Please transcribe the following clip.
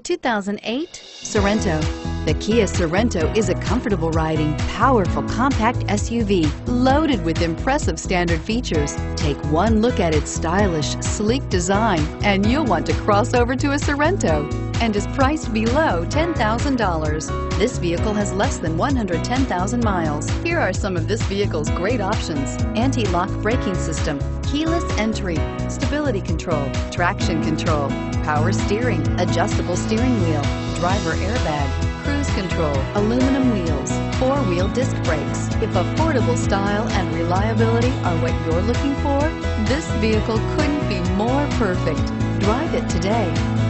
2008 Sorento. The Kia Sorento is a comfortable riding, powerful compact SUV loaded with impressive standard features. Take one look at its stylish, sleek design and you'll want to cross over to a Sorento and is priced below $10,000. This vehicle has less than 110,000 miles. Here are some of this vehicle's great options. Anti-lock braking system, keyless entry, stability control, traction control, power steering, adjustable steering wheel, driver airbag, cruise control, aluminum wheels, four-wheel disc brakes. If affordable style and reliability are what you're looking for, this vehicle couldn't be more perfect. Drive it today.